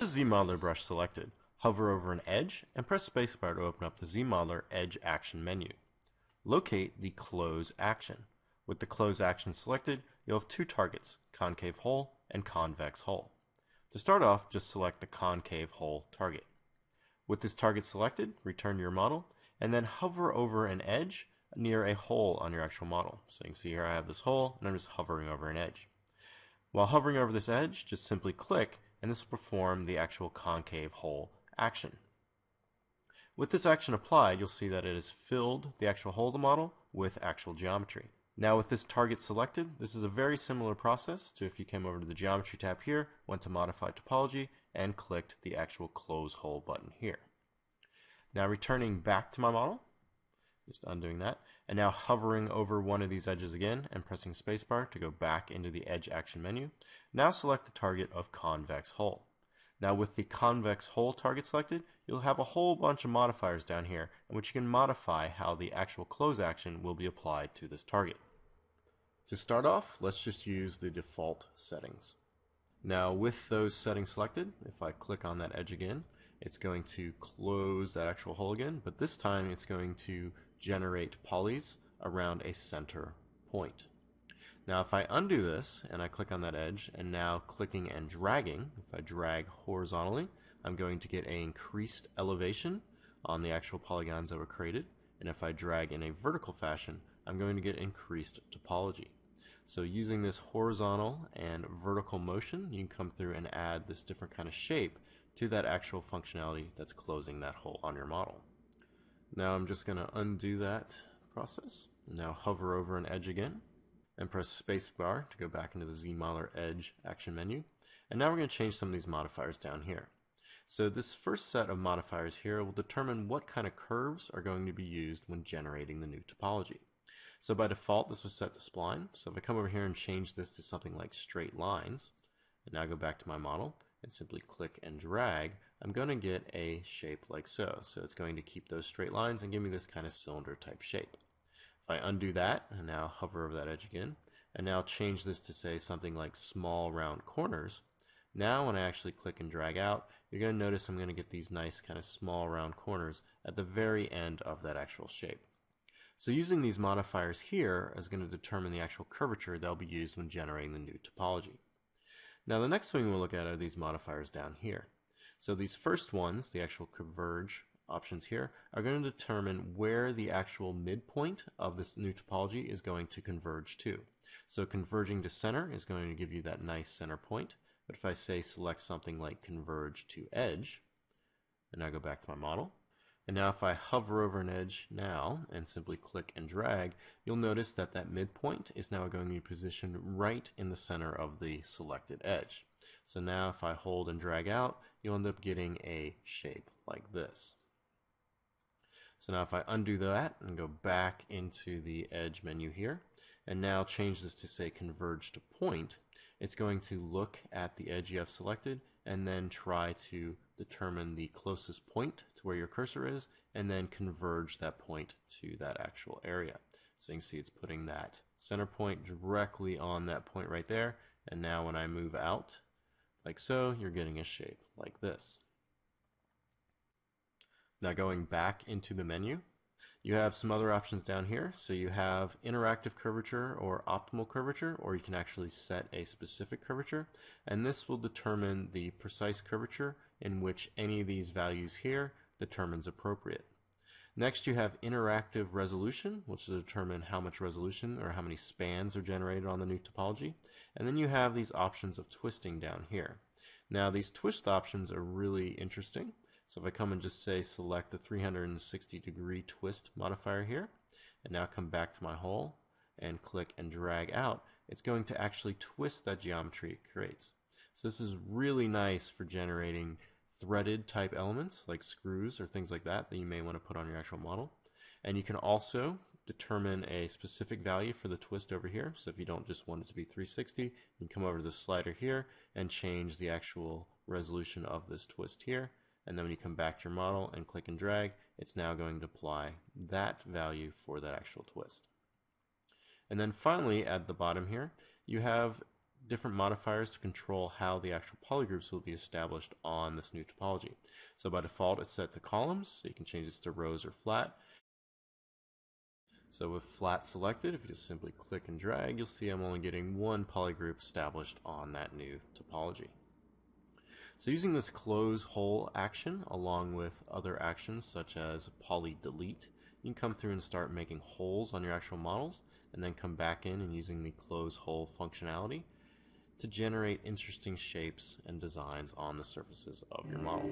the ZModeler brush selected, hover over an edge and press spacebar to open up the ZModeler Edge Action menu. Locate the Close action. With the Close action selected, you'll have two targets, concave hole and convex hole. To start off, just select the concave hole target. With this target selected, return to your model, and then hover over an edge near a hole on your actual model. So you can see here I have this hole, and I'm just hovering over an edge. While hovering over this edge, just simply click, and this will perform the actual concave hole action. With this action applied, you'll see that it has filled the actual hole of the model with actual geometry. Now with this target selected, this is a very similar process to if you came over to the Geometry tab here, went to Modify Topology, and clicked the actual Close Hole button here. Now returning back to my model, just undoing that, and now hovering over one of these edges again and pressing spacebar to go back into the Edge Action menu. Now select the target of Convex hole. Now with the convex hole target selected, you'll have a whole bunch of modifiers down here in which you can modify how the actual close action will be applied to this target. To start off, let's just use the default settings. Now with those settings selected, if I click on that edge again, it's going to close that actual hole again, but this time it's going to generate polys around a center point. Now if I undo this and I click on that edge and now clicking and dragging, if I drag horizontally, I'm going to get an increased elevation on the actual polygons that were created. And if I drag in a vertical fashion, I'm going to get increased topology. So using this horizontal and vertical motion, you can come through and add this different kind of shape to that actual functionality that's closing that hole on your model. Now I'm just going to undo that process. Now hover over an edge again and press spacebar to go back into the ZModeler Edge action menu. And now we're going to change some of these modifiers down here. So this first set of modifiers here will determine what kind of curves are going to be used when generating the new topology. So by default this was set to spline. So if I come over here and change this to something like straight lines, and now go back to my model and simply click and drag, I'm going to get a shape like so. So it's going to keep those straight lines and give me this kind of cylinder type shape. If I undo that and now hover over that edge again, and now change this to say something like small round corners, now when I actually click and drag out, you're going to notice I'm going to get these nice kind of small round corners at the very end of that actual shape. So using these modifiers here is going to determine the actual curvature that will be used when generating the new topology. Now the next thing we'll look at are these modifiers down here. So these first ones, the actual converge options here are going to determine where the actual midpoint of this new topology is going to converge to. So converging to center is going to give you that nice center point. But if I say select something like converge to edge, and I go back to my model, and now if I hover over an edge now and simply click and drag, you'll notice that that midpoint is now going to be positioned right in the center of the selected edge. So now if I hold and drag out, you'll end up getting a shape like this. So now if I undo that and go back into the edge menu here, and now change this to say converge to point, it's going to look at the edge you have selected and then try to determine the closest point to where your cursor is and then converge that point to that actual area. So you can see it's putting that center point directly on that point right there. And now when I move out like so, you're getting a shape like this. Now going back into the menu, you have some other options down here. So you have interactive curvature or optimal curvature, or you can actually set a specific curvature. And this will determine the precise curvature in which any of these values here determines appropriate. Next you have interactive resolution, which will determine how much resolution or how many spans are generated on the new topology. And then you have these options of twisting down here. Now these twist options are really interesting. So if I come and just say select the 360 degree twist modifier here, and now come back to my hole and click and drag out, it's going to actually twist that geometry it creates. So this is really nice for generating threaded type elements like screws or things like that that you may want to put on your actual model. And you can also determine a specific value for the twist over here. So if you don't just want it to be 360, you can come over to the slider here and change the actual resolution of this twist here and then when you come back to your model and click and drag, it's now going to apply that value for that actual twist. And then finally, at the bottom here, you have different modifiers to control how the actual polygroups will be established on this new topology. So by default it's set to columns, so you can change this to rows or flat. So with flat selected, if you just simply click and drag, you'll see I'm only getting one polygroup established on that new topology. So using this close hole action along with other actions such as poly delete, you can come through and start making holes on your actual models and then come back in and using the close hole functionality to generate interesting shapes and designs on the surfaces of your model.